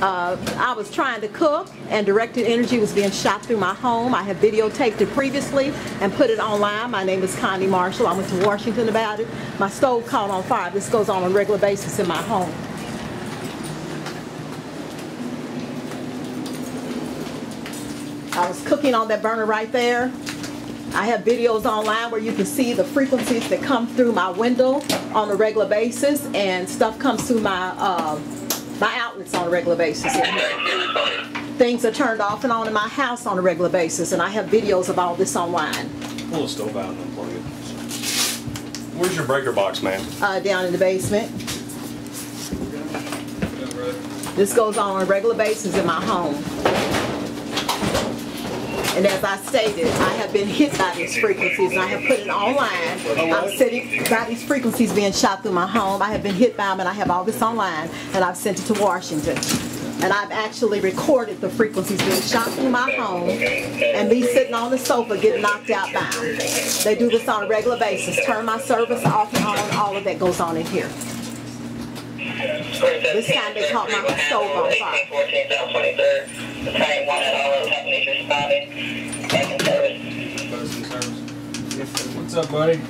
Uh, I was trying to cook and directed energy was being shot through my home. I have videotaped it previously and put it online. My name is Connie Marshall. I went to Washington about it. My stove caught on fire. This goes on a regular basis in my home. I was cooking on that burner right there. I have videos online where you can see the frequencies that come through my window on a regular basis and stuff comes through my uh, on a regular basis. Things are turned off and on in my house on a regular basis and I have videos of all this online. Pull the stove out and unplug it. Where's your breaker box, man? Uh, down in the basement. This goes on on a regular basis in my home. And as I stated, I have been hit by these frequencies and I have put it online. I'm sitting by these frequencies being shot through my home. I have been hit by them and I have all this online and I've sent it to Washington. And I've actually recorded the frequencies being shot through my home and me sitting on the sofa getting knocked out by them. They do this on a regular basis. Turn my service off and on, all of that goes on in here. This time they caught my stove on fire. What's up, buddy?